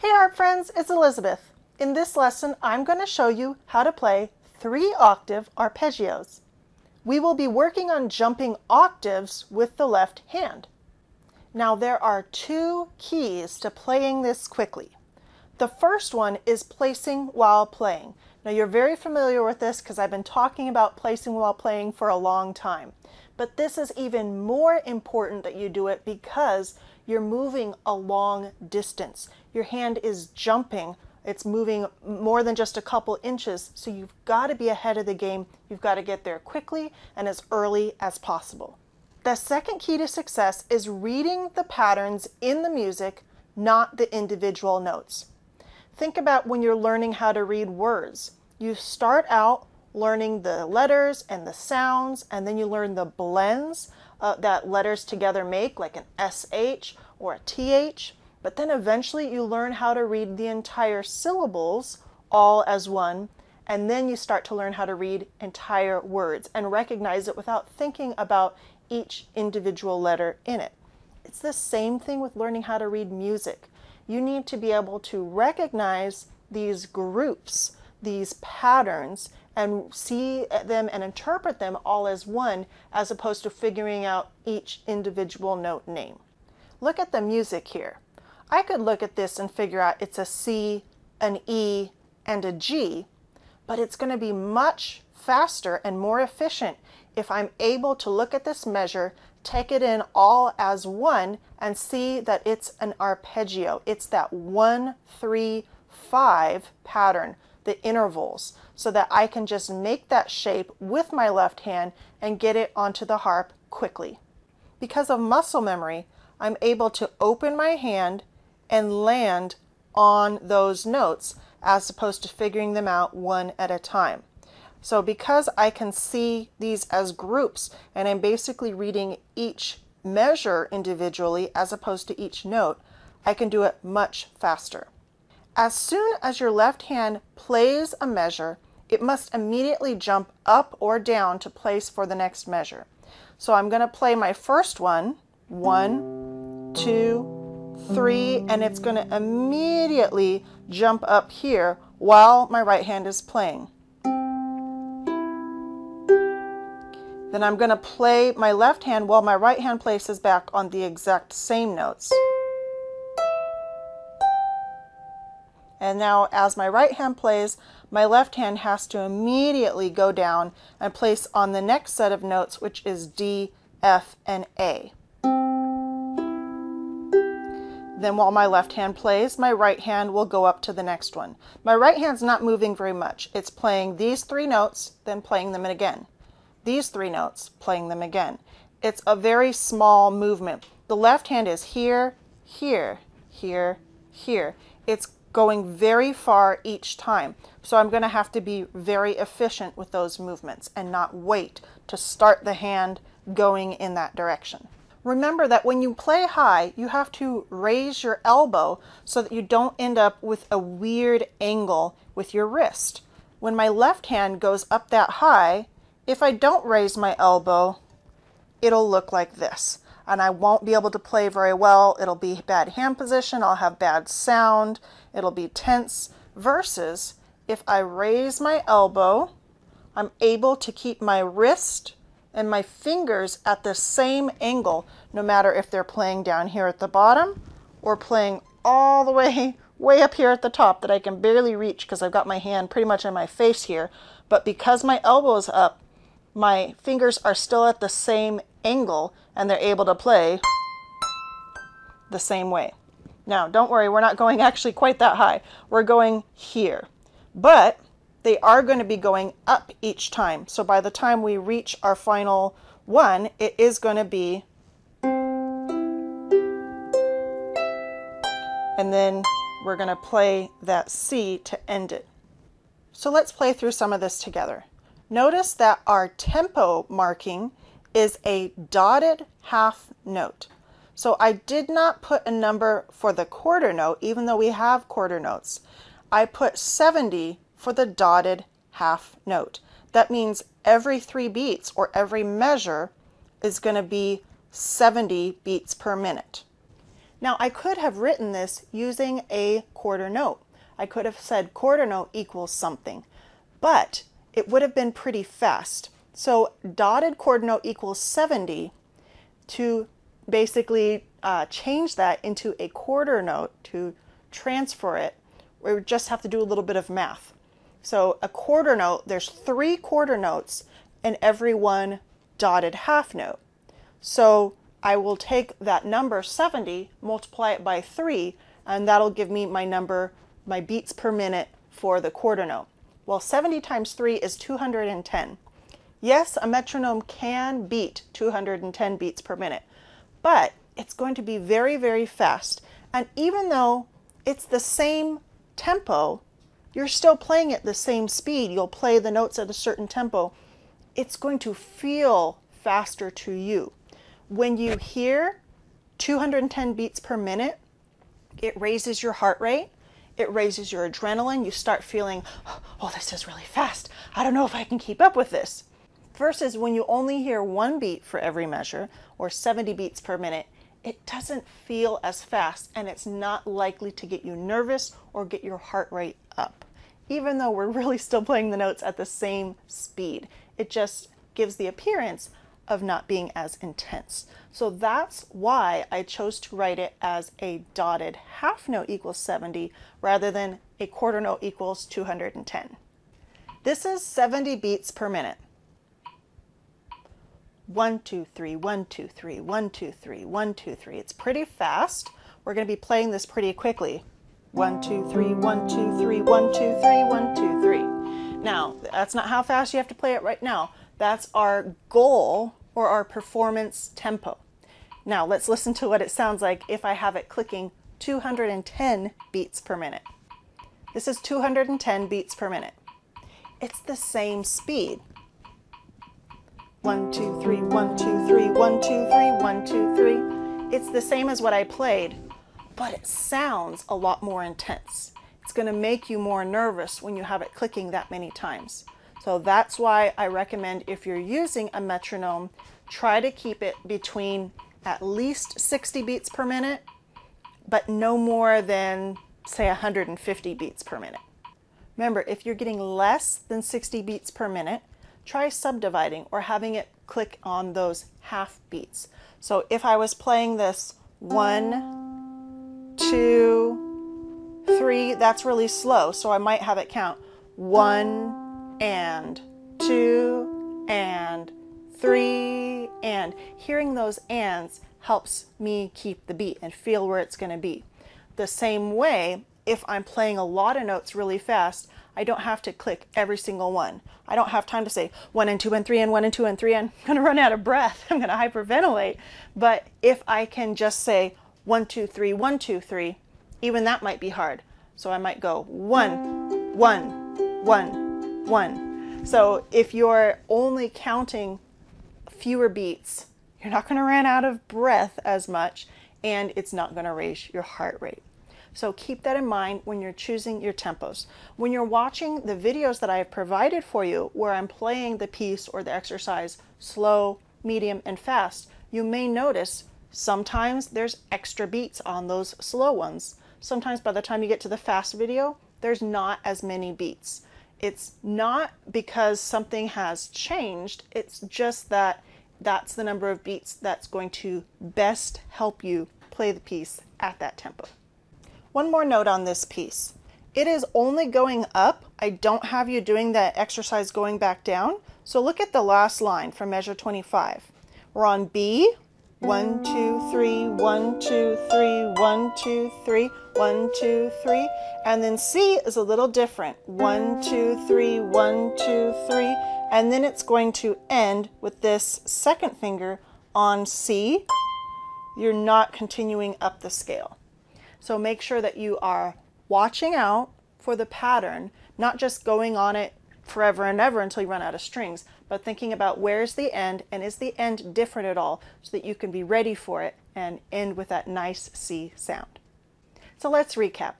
Hey harp friends, it's Elizabeth. In this lesson, I'm going to show you how to play three octave arpeggios. We will be working on jumping octaves with the left hand. Now there are two keys to playing this quickly. The first one is placing while playing. Now you're very familiar with this because I've been talking about placing while playing for a long time. But this is even more important that you do it because you're moving a long distance. Your hand is jumping. It's moving more than just a couple inches. So you've got to be ahead of the game. You've got to get there quickly and as early as possible. The second key to success is reading the patterns in the music, not the individual notes. Think about when you're learning how to read words. You start out learning the letters and the sounds, and then you learn the blends uh, that letters together make, like an SH or a TH. But then eventually you learn how to read the entire syllables all as one, and then you start to learn how to read entire words and recognize it without thinking about each individual letter in it. It's the same thing with learning how to read music. You need to be able to recognize these groups, these patterns, and see them and interpret them all as one as opposed to figuring out each individual note name. Look at the music here. I could look at this and figure out it's a C, an E, and a G, but it's going to be much faster and more efficient if I'm able to look at this measure, take it in all as one, and see that it's an arpeggio. It's that one, three, five pattern the intervals so that I can just make that shape with my left hand and get it onto the harp quickly. Because of muscle memory, I'm able to open my hand and land on those notes as opposed to figuring them out one at a time. So because I can see these as groups and I'm basically reading each measure individually as opposed to each note, I can do it much faster. As soon as your left hand plays a measure, it must immediately jump up or down to place for the next measure. So I'm going to play my first one, one, two, three, and it's going to immediately jump up here while my right hand is playing. Then I'm going to play my left hand while my right hand places back on the exact same notes. And now as my right hand plays, my left hand has to immediately go down and place on the next set of notes, which is D, F, and A. Then while my left hand plays, my right hand will go up to the next one. My right hand's not moving very much. It's playing these three notes, then playing them again. These three notes, playing them again. It's a very small movement. The left hand is here, here, here, here. It's going very far each time. So I'm going to have to be very efficient with those movements and not wait to start the hand going in that direction. Remember that when you play high, you have to raise your elbow so that you don't end up with a weird angle with your wrist. When my left hand goes up that high, if I don't raise my elbow, it'll look like this. And I won't be able to play very well. It'll be bad hand position. I'll have bad sound it'll be tense versus if I raise my elbow, I'm able to keep my wrist and my fingers at the same angle, no matter if they're playing down here at the bottom or playing all the way, way up here at the top that I can barely reach because I've got my hand pretty much in my face here. But because my elbow is up, my fingers are still at the same angle and they're able to play the same way. Now, don't worry, we're not going actually quite that high. We're going here. But they are going to be going up each time. So by the time we reach our final one, it is going to be and then we're going to play that C to end it. So let's play through some of this together. Notice that our tempo marking is a dotted half note. So I did not put a number for the quarter note, even though we have quarter notes. I put 70 for the dotted half note. That means every three beats or every measure is going to be 70 beats per minute. Now I could have written this using a quarter note. I could have said quarter note equals something, but it would have been pretty fast. So dotted quarter note equals 70 to basically uh, change that into a quarter note to transfer it, we would just have to do a little bit of math. So a quarter note, there's three quarter notes and every one dotted half note. So I will take that number 70, multiply it by 3, and that'll give me my number, my beats per minute for the quarter note. Well, 70 times 3 is 210. Yes, a metronome can beat 210 beats per minute, but it's going to be very, very fast. And even though it's the same tempo, you're still playing at the same speed. You'll play the notes at a certain tempo. It's going to feel faster to you. When you hear 210 beats per minute, it raises your heart rate, it raises your adrenaline. You start feeling, oh, this is really fast. I don't know if I can keep up with this. Versus when you only hear one beat for every measure or 70 beats per minute, it doesn't feel as fast and it's not likely to get you nervous or get your heart rate up. Even though we're really still playing the notes at the same speed, it just gives the appearance of not being as intense. So that's why I chose to write it as a dotted half note equals 70 rather than a quarter note equals 210. This is 70 beats per minute. One, two, three, one, two, three, one, two, three, one, two, three. It's pretty fast. We're going to be playing this pretty quickly. One, two, three, one, two, three, one, two, three, one, two, three. Now, that's not how fast you have to play it right now. That's our goal or our performance tempo. Now let's listen to what it sounds like if I have it clicking 210 beats per minute. This is 210 beats per minute. It's the same speed. One, two, three, one, two, three, one, two, three, one, two, three. It's the same as what I played, but it sounds a lot more intense. It's going to make you more nervous when you have it clicking that many times. So that's why I recommend if you're using a metronome, try to keep it between at least 60 beats per minute, but no more than say 150 beats per minute. Remember, if you're getting less than 60 beats per minute, try subdividing or having it click on those half beats. So if I was playing this one, oh. Two, three, that's really slow. So I might have it count one, and two and three and hearing those ands helps me keep the beat and feel where it's going to be. The same way, if I'm playing a lot of notes really fast, I don't have to click every single one. I don't have time to say one and two and three and one and two and three. And I'm going to run out of breath. I'm going to hyperventilate. But if I can just say one, two, three, one, two, three, even that might be hard. So I might go one, one, one, one. So if you're only counting fewer beats, you're not going to run out of breath as much and it's not going to raise your heart rate. So keep that in mind when you're choosing your tempos. When you're watching the videos that I have provided for you where I'm playing the piece or the exercise slow, medium, and fast, you may notice sometimes there's extra beats on those slow ones. Sometimes by the time you get to the fast video, there's not as many beats. It's not because something has changed, it's just that that's the number of beats that's going to best help you play the piece at that tempo. One more note on this piece. It is only going up. I don't have you doing that exercise going back down. So look at the last line from measure 25. We're on B, one, two, three, one, two, three, one, two, three, one, two, three. And then C is a little different. One, two, three, one, two, three. And then it's going to end with this second finger on C. You're not continuing up the scale. So make sure that you are watching out for the pattern, not just going on it forever and ever until you run out of strings, but thinking about where's the end and is the end different at all so that you can be ready for it and end with that nice C sound. So let's recap.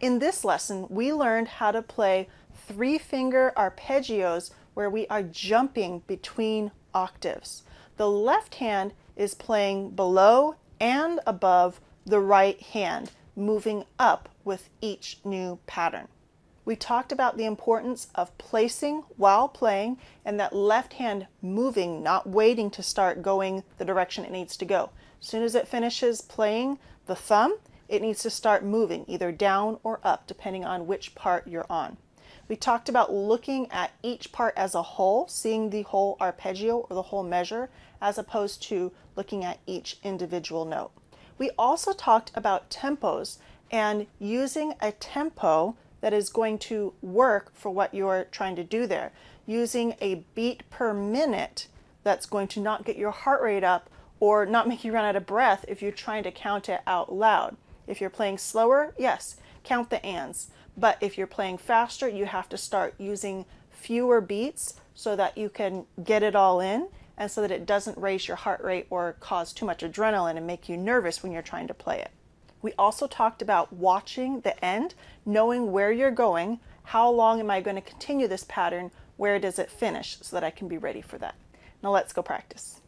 In this lesson, we learned how to play three finger arpeggios where we are jumping between octaves. The left hand is playing below and above the right hand moving up with each new pattern. We talked about the importance of placing while playing and that left hand moving, not waiting to start going the direction it needs to go. As soon as it finishes playing the thumb, it needs to start moving either down or up depending on which part you're on. We talked about looking at each part as a whole, seeing the whole arpeggio or the whole measure, as opposed to looking at each individual note. We also talked about tempos and using a tempo that is going to work for what you're trying to do there. Using a beat per minute that's going to not get your heart rate up or not make you run out of breath if you're trying to count it out loud. If you're playing slower, yes, count the ands. But if you're playing faster, you have to start using fewer beats so that you can get it all in and so that it doesn't raise your heart rate or cause too much adrenaline and make you nervous when you're trying to play it. We also talked about watching the end, knowing where you're going, how long am I going to continue this pattern, where does it finish, so that I can be ready for that. Now let's go practice.